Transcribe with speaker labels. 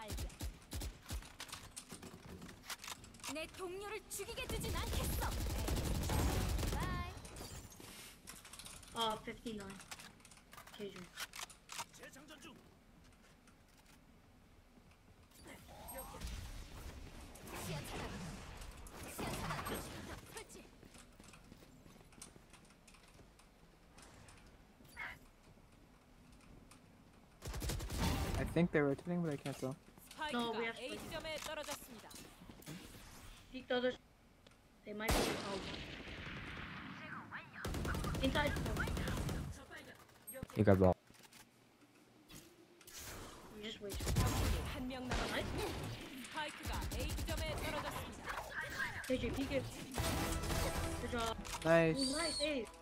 Speaker 1: 발견. 내 동료를 죽이게 두진 않겠어. 바이.
Speaker 2: 아, 59. 개중.
Speaker 3: 재장전 중.
Speaker 1: 시야 차단. 시야 차단. 설치.
Speaker 4: I think they're rotating, but I can't tell.
Speaker 2: No, we have to. Peek. They might be home. Inside.
Speaker 5: You got ball.
Speaker 2: Just wait. It.
Speaker 4: Nice.
Speaker 2: Nice.